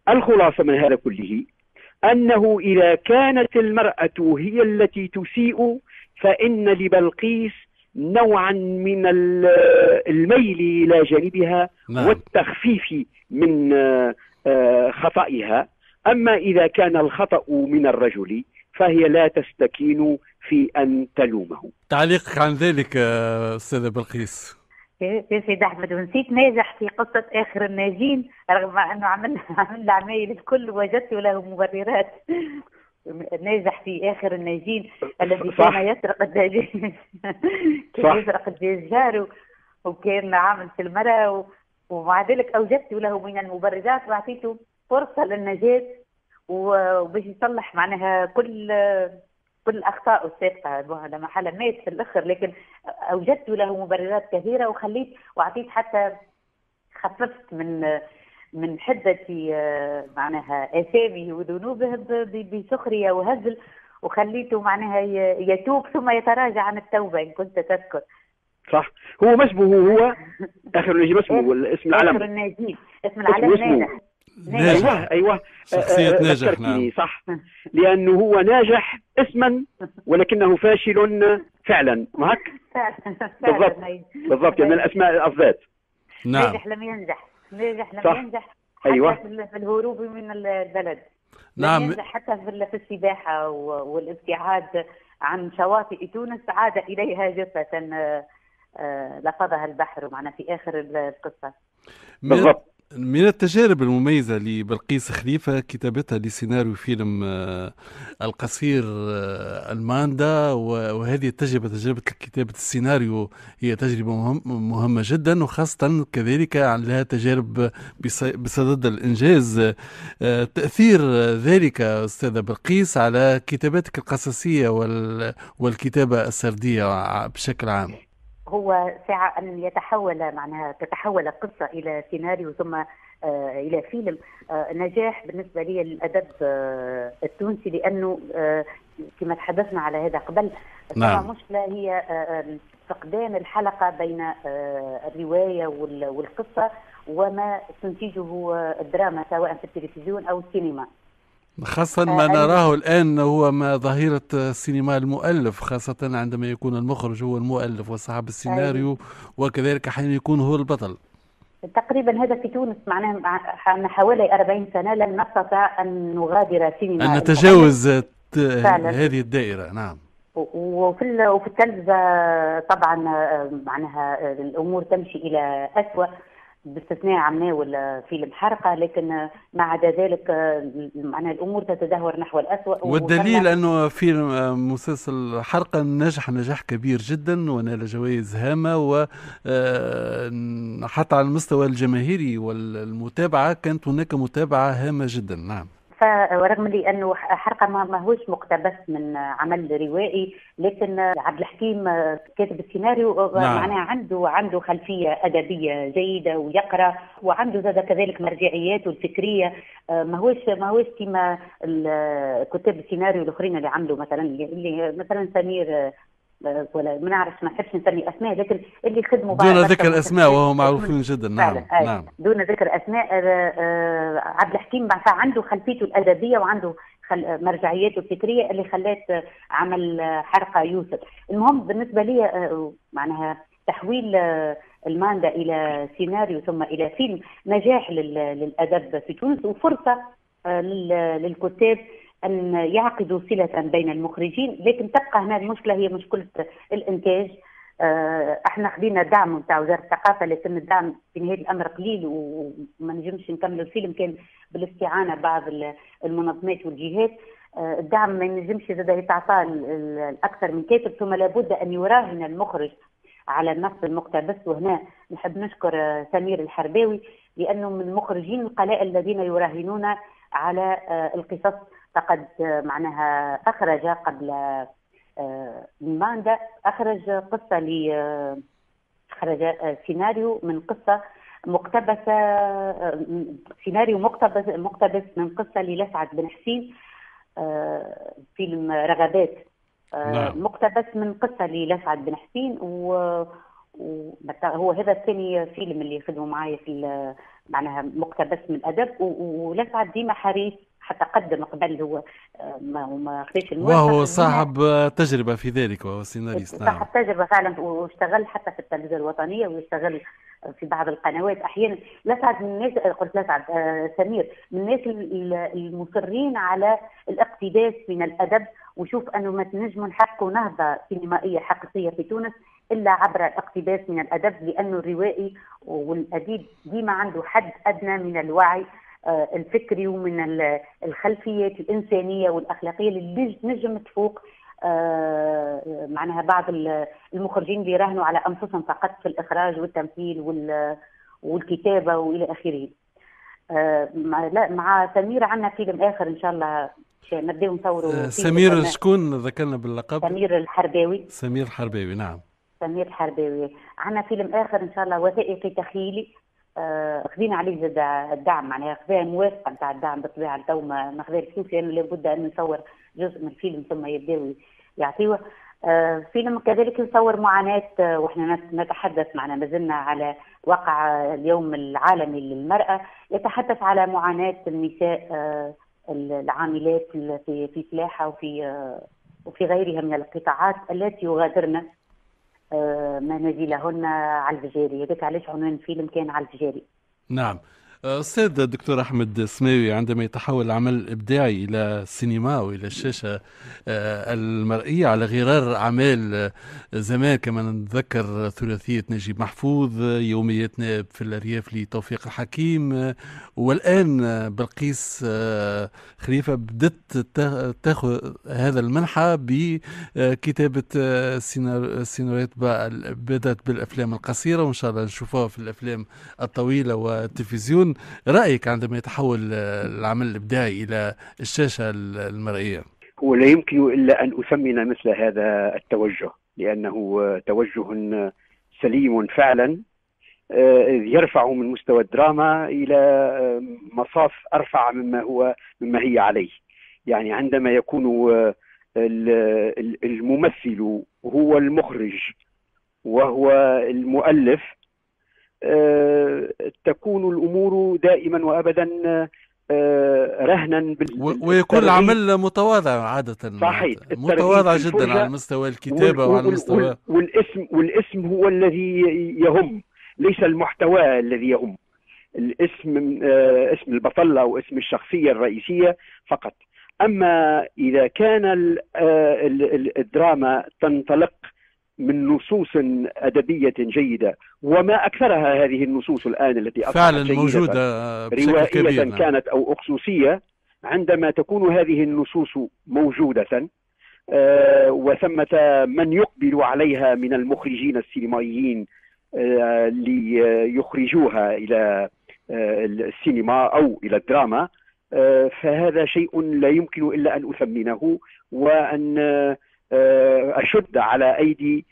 E: الخلاصة من هذا كله أنه إذا كانت المرأة هي التي تسيء فإن لبلقيس نوعا من الميل إلى جانبها نعم. والتخفيف من آه، آه، خطئها أما إذا كان الخطأ من الرجل فهي لا تستكين في أن تلومه.
C: تعليقك عن ذلك أستاذة بلقيس.
D: يا سيدي احمد ونسيت ناجح في قصة آخر الناجين رغم أنه عمل *laughs* عمل العمايل الكل وجدت له مبررات. ناجح في آخر الناجين الذي كان يسرق الدجاج. *laughs* كان يسرق الدجاج وكان عامل في المرأة ومع ذلك أوجدت له من المبررات وأعطيته فرصة للنجاة وباش يصلح معناها كل كل اخطائه السابقه لما حاله مات في الأخر لكن أوجدت له مبررات كثيرة وخليت وأعطيت حتى خففت من من حده معناها اثامه وذنوبه بسخرية وهزل وخليته معناها يتوب ثم يتراجع عن التوبة إن كنت تذكر.
E: صح. هو ما اسمه هو آخر النجيب اسمه *laughs* اسم العلم؟
D: آخر النجيب اسم العلم ناجح
E: ناجح. أيوه أيوه.
C: شخصية آه، ناجح نعم.
E: صح. لأنه هو ناجح اسما ولكنه فاشل فعلا. ما هيك؟ بالضبط. بالضبط يعني الأسماء الافذات
D: نعم. ناجح لم ينجح. ناجح لم صح. ينجح. حتى أيوة. في الهروب من البلد.
C: نعم.
D: لم ينجح حتى في السباحة والابتعاد عن شواطئ تونس عاد إليها جثة آه، لفظها البحر. معنا في آخر القصة.
E: بالضبط.
C: من التجارب المميزة لبلقيس خليفة كتابتها لسيناريو فيلم آه، القصير آه، الماندا وهذه التجربة تجربة كتابة السيناريو هي تجربة مهمة جدا وخاصة كذلك لها تجارب بصدد الإنجاز. آه، تأثير ذلك أستاذة بلقيس على كتاباتك القصصية والكتابة السردية بشكل عام.
D: هو ساعة أن يتحول معناها تتحول القصة إلى سيناريو ثم آه إلى فيلم آه نجاح بالنسبة لي للأدب آه التونسي لأنه آه كما تحدثنا على هذا قبل
C: نعم.
D: مشكلة هي فقدان الحلقة بين آه، الرواية والقصة وما تنتجه الدراما سواء في التلفزيون أو السينما
C: خاصة ما نراه الآن هو ما ظاهرة السينما المؤلف خاصة عندما يكون المخرج هو المؤلف وصاحب السيناريو وكذلك أحيانا يكون هو البطل.
D: تقريبا هذا في تونس معناه حوالي 40 سنة لم نستطع أن نغادر سينما
C: أن نتجاوز هذه الدائرة نعم.
D: وفي وفي التلفزة طبعا معناها الأمور تمشي إلى أسوأ. باستثناء عمناه ولا فيلم حرقة لكن ما عدا ذلك معناها الأمور تتدهور نحو الاسوء
C: والدليل أنه فيلم مسلسل حرقة نجح نجاح كبير جدا ونال جوائز هامة وحتى آه، على المستوى الجماهيري والمتابعة كانت هناك متابعة هامة جدا. نعم.
D: فرغم لي انه حرقة ما هوش مقتبس من عمل روائي لكن عبد الحكيم كاتب السيناريو نعم. معناها عنده عنده خلفية أدبية جيدة ويقرأ وعنده زاد كذلك مرجعياته الفكرية ما هوش ما هوش كما كتاب السيناريو الأخرين اللي عملوا مثلا اللي مثلا سمير ولا ما نعرفش ما نحبش نسمي أسماء لكن اللي خدموا
C: دون ذكر أسماء وهو معروفين جدا نعم نعم.
D: دون ذكر أسماء آه، آه، عبد الحكيم فعنده خلفيته الأدبية وعنده مرجعياته الفكرية اللي خلات عمل حرقة يوسف. المهم بالنسبة لي آه، معناها تحويل الماندا إلى سيناريو ثم إلى فيلم نجاح للأدب في تونس وفرصة للكتاب أن يعقدوا صلة بين المخرجين لكن تبقى هنا المشكلة هي مشكلة الإنتاج. آه، إحنا خدينا دعم نتاع وزارة الثقافة لكن الدعم في نهاية الأمر قليل وما نجمش نكمل الفيلم كان بالاستعانة بعض المنظمات والجهات. آه، الدعم ما نجمش زاد يتعطى الاكثر من كاتب ثم لابد أن يراهن المخرج على النص المقتبس وهنا نحب نشكر سمير الحرباوي لأنه من المخرجين القلائل الذين يراهنون على آه، القصص فقد معناها أخرج قبل ماندا أخرج قصة ل خرج سيناريو من قصة مقتبسة سيناريو مقتبس مقتبس من قصة للسعد بن حسين فيلم رغبات نعم. مقتبس من قصة للسعد بن حسين و هو هذا الثاني فيلم اللي خدموا معايا في معناها مقتبس من الأدب ولسعد ديما حريص حتى قدم قبل هو آه، ما ما خدش
C: وهو صاحب تجربة في ذلك وهو سيناريست
D: نعم. صاحب تجربة فعلا واشتغل حتى في التلفزيون الوطنية ويشتغل في بعض القنوات. أحيانا لسعد من الناس قلت لسعد آه سمير من الناس المصرين على الاقتباس من الأدب وشوف أنه ما تنجم نحققوا نهضة سينمائية حقيقية في تونس إلا عبر الاقتباس من الأدب لأنه الروائي والأديب ديما عنده حد أدنى من الوعي آه، الفكري ومن الخلفيات الإنسانية والأخلاقية اللي نجم تفوق آه، معناها بعض المخرجين اللي راهنوا على أنفسهم فقط في الإخراج والتمثيل والكتابة وإلى آخره. آه، مع سمير عندنا فيلم آخر إن شاء الله. نبداو نصوروا
C: سمير شكون ذكرنا باللقب؟
D: سمير الحرباوي.
C: سمير الحرباوي نعم.
D: سمير الحرباوي عندنا فيلم آخر إن شاء الله وثائقي تخيلي. آه، خذينا عليه زاد الدعم معناها خذا موافقة نتاع الدعم بالطبيعة التو ما خذا فلوس لأنه لابد أن نصور جزء من الفيلم ثم يبداو يعطيوه. آه، فيلم كذلك يصور معاناة آه، وإحنا نتحدث معنا ما زلنا على وقع اليوم العالمي للمرأة يتحدث على معاناة النساء العاملات في في فلاحة وفي وفي غيرها من القطاعات التي يغادرن ما نزلهن على الفجاري هذاك علاش عنوان الفيلم كان على الفجاري
C: نعم. أستاذ الدكتور أحمد سماوي عندما يتحول العمل الإبداعي إلى السينما وإلى الشاشة آه، المرئية على غرار أعمال آه، زمان كما نتذكر ثلاثية نجيب محفوظ يوميات نائب في الأرياف لتوفيق الحكيم آه، والآن بلقيس خليفة بدت تاخذ هذا المنحى بكتابة سيناريوهات بدأت بالأفلام القصيرة وإن شاء الله نشوفها في الأفلام الطويلة والتلفزيون. رأيك عندما يتحول العمل الإبداعي إلى الشاشة المرئية؟
E: هو لا يمكن إلا أن أثمن مثل هذا التوجه لأنه توجه سليم فعلا آه، يرفع من مستوى الدراما إلى آه، مصاف أرفع مما هو مما هي عليه يعني عندما يكون آه، الممثل هو المخرج وهو المؤلف تكون الأمور دائما وابدا آه، رهنا
C: بال ويكون العمل متواضع عادة
E: صحيح.
C: متواضع جدا على مستوى الكتابة وعلى مستوى
E: والاسم والاسم هو الذي يهم ليس المحتوى الذي يهم. الاسم آه، اسم البطل أو اسم الشخصية الرئيسية فقط. أما إذا كان الدراما تنطلق من نصوص أدبية جيدة وما أكثرها هذه النصوص الآن التي
C: فعلا موجودة
E: بشكل روائية كبير نعم. كانت أو أخصوصية عندما تكون هذه النصوص موجودة آه وثمة من يقبل عليها من المخرجين السينمائيين آه ليخرجوها إلى آه السينما أو إلى الدراما آه، فهذا شيء لا يمكن إلا أن أثمنه وأن آه، أشد على أيدي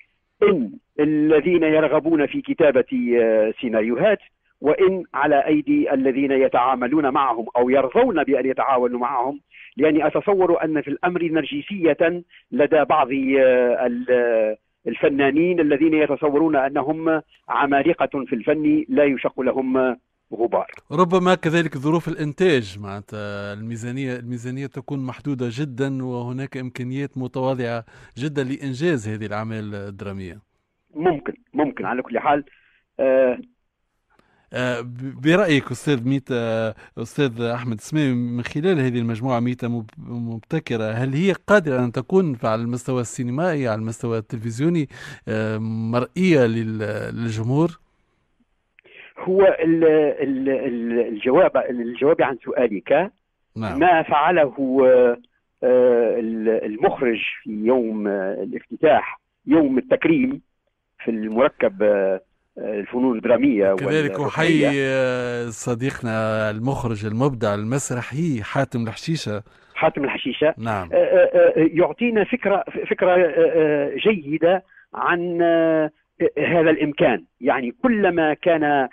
E: إن الذين يرغبون في كتابة آه، سيناريوهات وإن على أيدي الذين يتعاملون معهم أو يرضون بأن يتعاونوا معهم. لأني أتصور أن في الأمر نرجسية لدى بعض آه، الفنانين الذين يتصورون أنهم عمالقة في الفن لا يشق لهم غبار.
C: ربما كذلك ظروف الإنتاج معناتها الميزانية الميزانية تكون محدودة جدا وهناك إمكانيات متواضعة جدا لإنجاز هذه الأعمال الدرامية.
E: ممكن ممكن. على كل حال آه
C: آه برأيك أستاذ ميتا أستاذ أحمد سماوي من خلال هذه المجموعة ميتا مبتكرة هل هي قادرة أن تكون على المستوى السينمائي على المستوى التلفزيوني آه مرئية للجمهور؟
E: هو الجواب الجواب عن سؤالك. نعم. ما فعله آه، المخرج في يوم الافتتاح يوم التكريم في المركب آه، الفنون الدرامية
C: كذلك أحيي آه، صديقنا المخرج المبدع المسرحي حاتم الحشيشة.
E: حاتم الحشيشة.
C: نعم.
E: آه، آه، آه، يعطينا فكرة فكرة آه، آه، جيدة عن آه، هذا الإمكان. يعني كلما كان آه،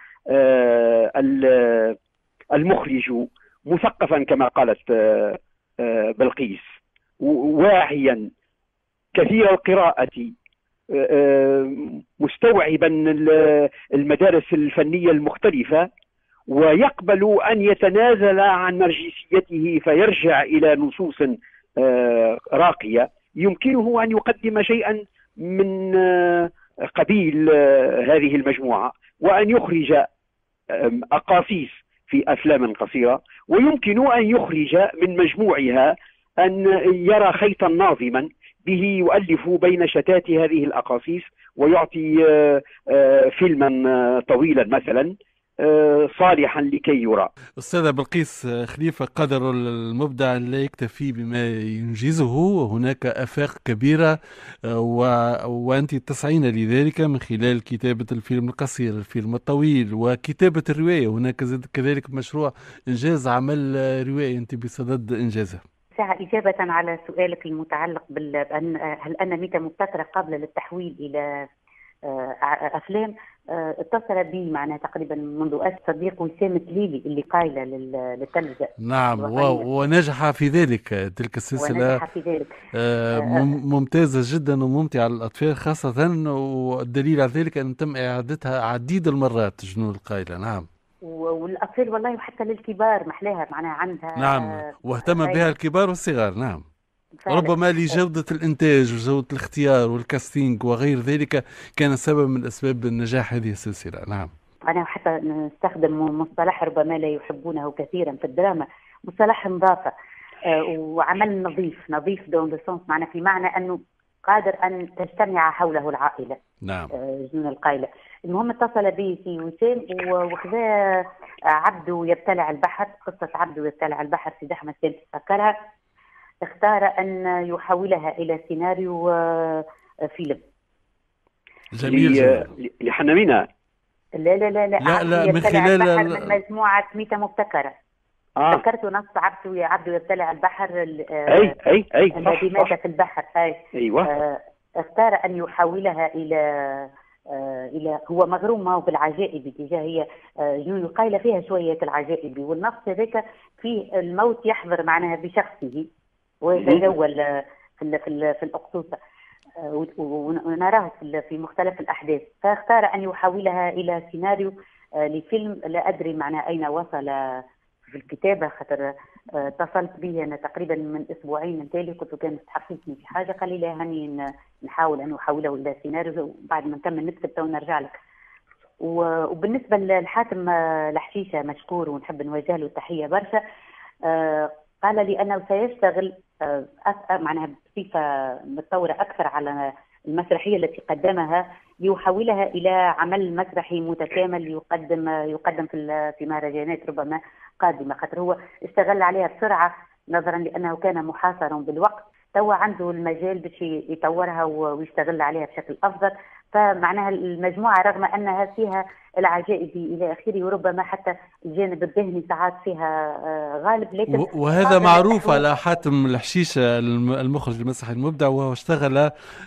E: المخرج مثقفا كما قالت آه، آه، بلقيس واعيا كثير القراءة آه، آه، مستوعبا ال- المدارس الفنية المختلفة ويقبل أن يتنازل عن نرجسيته فيرجع إلى نصوص آه، راقية. يمكنه أن يقدم شيئا من آه، قبيل آه، هذه المجموعة. وأن يخرج آم، اقاصيص في افلام قصيرة ويمكن أن يخرج من مجموعها أن يرى خيطا ناظما به يؤلف بين شتات هذه الاقاصيص ويعطي آه، آه، فيلما آه، طويلا مثلا. صالحا لكي يرى.
C: أستاذة بلقيس خليفة قدر المبدع لا يكتفي بما ينجزه هناك آفاق كبيرة و... وأنت تسعين لذلك من خلال كتابة الفيلم القصير الفيلم الطويل وكتابة الرواية. هناك زاد كذلك مشروع إنجاز عمل روائي أنت بصدد إنجازه.
D: إجابة على سؤالك المتعلق بأن هل أنا متى مبتكرة قابلة للتحويل إلى آه، أفلام؟ آه، اتصل بي معناها تقريبا منذ أسر صديق وسام تليلي اللي قايلة لل- للتلفزة
C: نعم. ونجح في ذلك تلك السلسلة
D: ونجح في ذلك.
C: آه،
D: آه،
C: مم- ممتازة جدا وممتعة للأطفال خاصة والدليل على ذلك أن تم إعادتها عديد المرات جنون القائلة نعم.
D: و- والأطفال والله وحتى للكبار محلاها معناها عندها
C: نعم
D: آه،
C: واهتم بها الكبار والصغار. نعم.
D: فعلا.
C: ربما لجودة الإنتاج وجودة الاختيار والكاستينج وغير ذلك كان سبب من أسباب نجاح هذه السلسلة. نعم.
D: أنا حتى نستخدم مصطلح ربما لا يحبونه كثيرا في الدراما. مصطلح نظافة آه، وعمل نظيف نظيف dans ce sens معناه في معنى أنه قادر أن تجتمع حوله العائلة.
C: نعم.
D: آه، جنون القايلة. المهم اتصل بي في وسام وخذا عبده يبتلع البحر قصة عبده يبتلع البحر في زحمة كانت تفكرها. اختار أن يحولها إلى سيناريو آه، فيلم.
C: جميل
E: لحنمينا
D: لا لا لا لا
C: لا، لا، من خلال
D: من مجموعة ميتة مبتكرة.
E: آه.
D: ذكرت نص عبده يا عبده يبتلع البحر ال- آه،
E: أي أي أي
D: الذي مات
E: صح
D: في البحر أي.
E: أيوه.
D: آه، اختار أن يحولها إلى آه، إلى هو مغروم ما هو بالعجائب تجاه هي آه، جنون القايله فيها شوية العجائب. والنص هذاك فيه الموت يحضر معناها بشخصه. ويتجول آه، في في في الأقصوصة. آه، ونراه في مختلف الأحداث. فاختار أن يحولها إلى سيناريو آه، لفيلم. لا أدري معناها أين وصل في الكتابة خاطر آه، اتصلت به أنا تقريبا من أسبوعين متالي كنت كانت تحفزني في حاجة قال لي لا هاني نحاول أن احوله إلى سيناريو. وبعد ما نكمل نكتب تو نرجع لك. وبالنسبة لحاتم آه، الحشيشة مشكور ونحب نوجه له التحيه برشا. آه، قال لي أنه سيشتغل آه، معناها بصفة متطورة أكثر على المسرحية التي قدمها ليحولها إلى عمل مسرحي متكامل يقدم يقدم في في مهرجانات ربما قادمة. خاطر هو استغل عليها بسرعة نظرا لأنه كان محاصرا بالوقت توا عنده المجال باش يطورها و- ويستغل عليها بشكل أفضل. فمعناها المجموعة رغم أنها فيها العجائب إلى آخره وربما حتى الجانب الذهني ساعات فيها آه، غالب لكن
C: وهذا معروف. على حاتم الحشيشة الم- المخرج المسرحي المبدع وهو اشتغل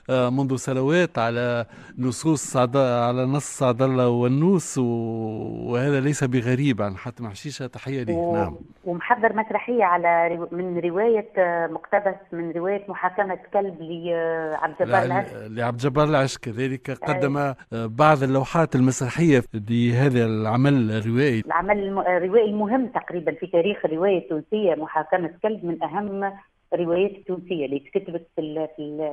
C: آه، منذ سنوات على نصوص. على نص سعد الله والنوس. وهذا ليس بغريب عن حاتم الحشيشة تحية ليه
D: و-
C: نعم
D: ومحضر مسرحية على. من رواية آه، مقتبس من رواية محاكمة كلب لعبد الجبار
C: لع-
D: العشق
C: لعبد الجبار العش كذلك قدم بعض اللوحات المسرحية لهذا العمل الروائي
D: العمل الروائي المهم تقريبا في تاريخ الرواية التونسية محاكمة كلب من أهم الروايات التونسية اللي كتبت في. في.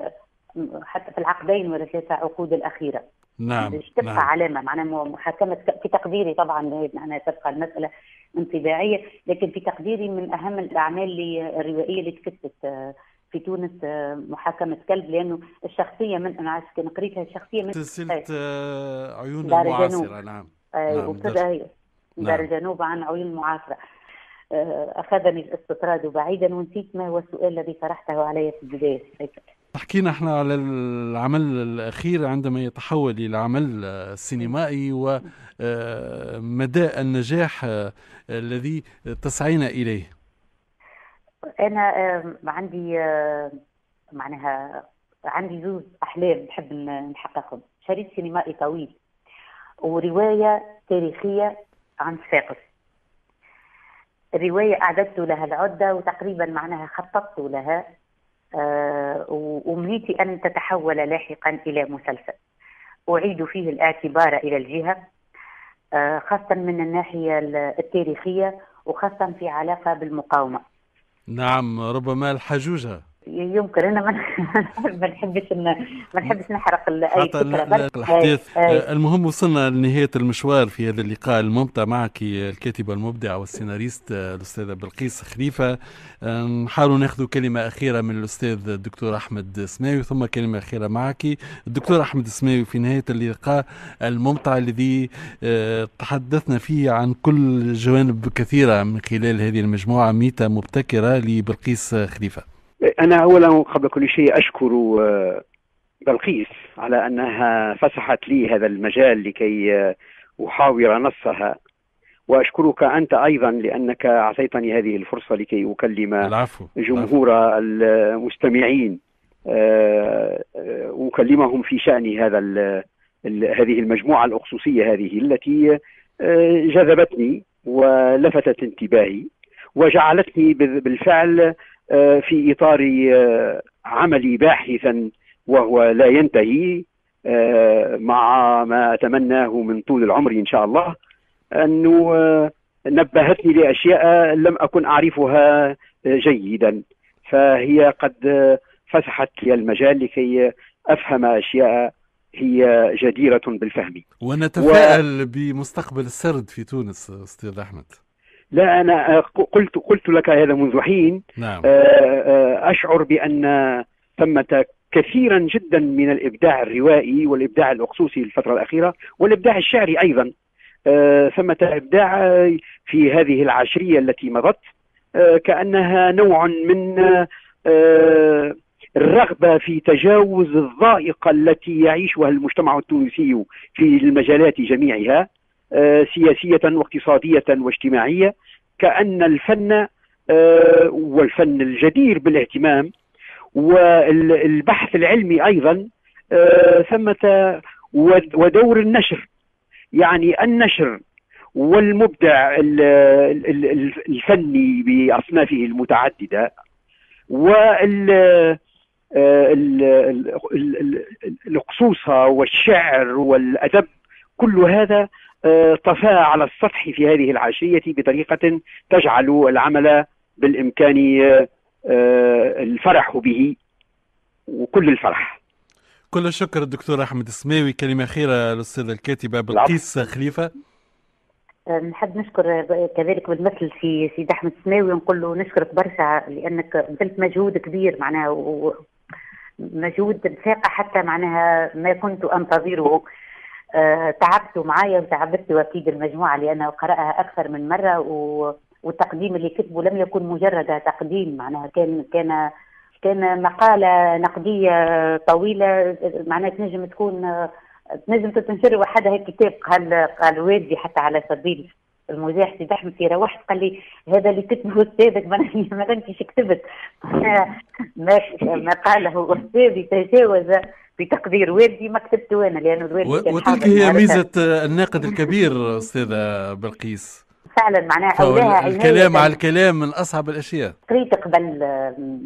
D: حتى في العقدين ولا ثلاثة عقود الأخيرة
C: نعم
D: تبقى
C: نعم
D: علامة معناها محاكمة في تقديري طبعا معناها تبقى المسألة انطباعية لكن في تقديري من أهم الأعمال اللي- الروائية اللي تكتبت آه، في تونس آه، محاكمة كلب لأنه الشخصية من كان قريتها الشخصية من
C: سلسلة آه، عيون
D: دار
C: المعاصرة
D: الجنوب.
C: نعم
D: آه،
C: نعم،
D: وابتدى
C: درس.
D: هي دار
C: نعم.
D: الجنوب عن عيون المعاصرة آه، أخذني الاستطراد بعيدا ونسيت ما هو السؤال الذي طرحته علي في البداية
C: حكينا إحنا على العمل الأخير عندما يتحول إلى عمل آه، سينمائي ومدى النجاح آه، الذي تسعين إليه
D: أنا عندي معناها عندي زوز أحلام بحب ن- نحققهم. شريط سينمائي طويل ورواية تاريخية عن صفاقس الرواية أعددت لها العدة وتقريبا معناها خططت لها آه، و- ومنيتي أن تتحول لاحقا إلى مسلسل. أعيد فيه الاعتبار إلى الجهة آه، خاصه من الناحية التاريخية وخاصه في علاقة بالمقاومة.
C: نعم ربما الحجوجة
D: يمكن أنا *laughs* ما نحبش ما نحبش نحرق
C: أي
D: فكرة
C: ال-
D: بس
C: ال- الأحداث
D: أي- أي.
C: آه، المهم وصلنا لنهاية المشوار في هذا اللقاء الممتع معك الكاتبة المبدعة والسيناريست آه، الأستاذة بلقيس خليفة. آه، نحاول ناخذ كلمة أخيرة من الأستاذ الدكتور أحمد سماوي ثم كلمة أخيرة معك. الدكتور أحمد سماوي في نهاية اللقاء الممتع الذي آه، تحدثنا فيه عن كل جوانب كثيرة من خلال هذه المجموعة ميتة مبتكرة لبلقيس خليفة.
E: أنا أولا قبل كل شيء أشكر آه، بلقيس على أنها فسحت لي هذا المجال لكي آه، أحاور نصها وأشكرك أنت أيضا لأنك أعطيتني هذه الفرصة لكي أكلم
C: العفو العفو.
E: جمهور المستمعين آه، أكلمهم في شأن هذا هذه المجموعة الأخصوصية هذه التي جذبتني ولفتت انتباهي وجعلتني بال- بالفعل في إطار آه، عملي باحثا وهو لا ينتهي آه، مع ما أتمناه من طول العمر إن شاء الله أنه آه، نبهتني لأشياء لم أكن أعرفها آه، جيدا. فهي قد آه، فسحت لي المجال لكي أفهم أشياء هي جديرة بالفهم.
C: ونتفائل بمستقبل السرد في تونس أستاذ أحمد.
E: لا أنا آه، قلت قلت لك هذا منذ حين.
C: نعم.
E: آه، آه، أشعر بأن ثمة كثيرا جدا من الإبداع الروائي والإبداع الأخصوصي الفترة الأخيرة والإبداع الشعري أيضا. ثمة إبداع في هذه العشرية التي مضت كأنها نوع من الرغبة في تجاوز الضائقة التي يعيشها المجتمع التونسي في المجالات جميعها. سياسية واقتصادية واجتماعية كأن الفن آه، والفن الجدير بالاهتمام والبحث العلمي أيضا آه، ثمة ود- ودور النشر. يعني النشر والمبدع ال- ال- ال- الفني بأصنافه المتعددة وال آه، ال- ال- ال- ال- الأقصوصة والشعر والأدب كل هذا آه، طفى على السطح في هذه العشية بطريقة تجعل العمل بالإمكان آه، آه، الفرح به وكل الفرح.
C: كل الشكر الدكتور أحمد السماوي. كلمة أخيرة الأستاذة الكاتبة بلقيس خليفة.
D: نحب نشكر كذلك بالمثل في سيد أحمد السماوي. ونقول له نشكرك برشا لأنك بذلت مجهود كبير معناها مجهود بثاقه حتى معناها ما كنت أنتظره. تعبت معايا وتعبت أكيد المجموعة لأنه قرأها أكثر من مرة و... والتقديم اللي كتبه لم يكن مجرد تقديم معناها كان كان كان مقالة نقدية طويلة معناها تنجم تكون آه، تنجم تنشر وحدها هيك كتاب قال قال والدي حتى على سبيل المزاح سيد أحمد في روحت قال لي هذا اللي كتبه أستاذك ما *laughs* انتش كتبت. *laughs* ما قاله أستاذي تجاوز. بتقدير والدي ما كتبته أنا لأنه الوالد
C: وتلك هي. ميزة الناقد الكبير أستاذة بلقيس.
D: فعلا معناها أولاها عناية
C: الكلام على الكلام من أصعب الأشياء.
D: قريت قبل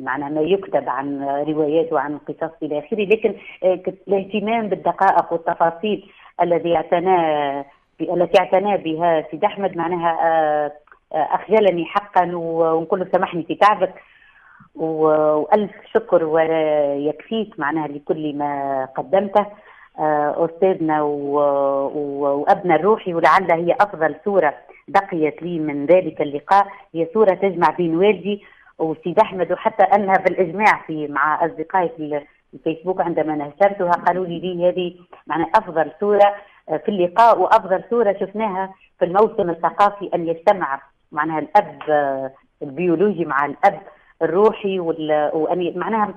D: معناها ما يكتب عن روايات وعن قصص إلى آخره لكن آه، الاهتمام بالدقائق والتفاصيل الذي اعتنى التي اعتنى بها سيد أحمد معناها آه، آه، أخجلني حقا ونقول له سامحني في تعبك. وألف شكر ويكفيك معناها لكل ما قدمته آه، أستاذنا وأبنا الروحي ولعل هي أفضل صوره بقيت لي من ذلك اللقاء. هي صوره تجمع بين والدي وسيد أحمد وحتى أنها بالاجماع في مع أصدقائي في الفيسبوك عندما نشرتها قالوا لي دي هذه معناها أفضل صوره آه، في اللقاء وأفضل صوره شفناها في الموسم الثقافي ان يجتمع معناها الأب آه، البيولوجي مع الأب. الروحي وال- وان معناها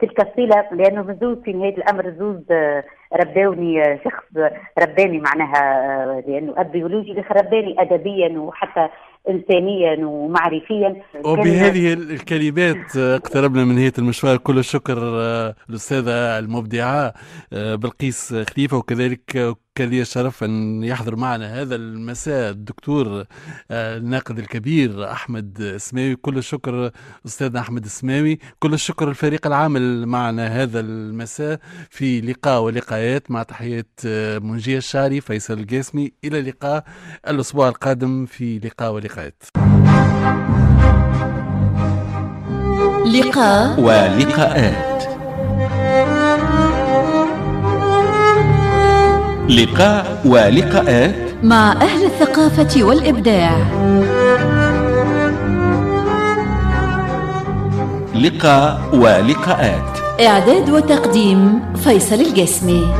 D: تلك الصلة لأنه بزوز في نهاية الأمر زوز آه، رباوني آه، شخص رباني معناها آه، لأنه أب بيولوجي رباني ادبيا وحتى انسانيا ومعرفيا.
C: وبهذه الكلمات اقتربنا من نهاية المشوار. كل الشكر الأستاذة المبدعة بلقيس خليفة وكذلك كان لي الشرف أن يحضر معنا هذا المساء. الدكتور آه، الناقد الكبير أحمد إسماوي. كل الشكر أستاذنا أحمد إسماوي. كل الشكر الفريق العامل معنا هذا المساء في لقاء ولقاءات مع تحيات آه، منجية الشعري فيصل القاسمي. إلى اللقاء الأسبوع القادم في لقاء ولقاءات
A: لقاء
B: ولقاءات. لقاء ولقاءات
A: مع أهل الثقافة والإبداع.
B: لقاء ولقاءات.
A: إعداد وتقديم فيصل الجسمي.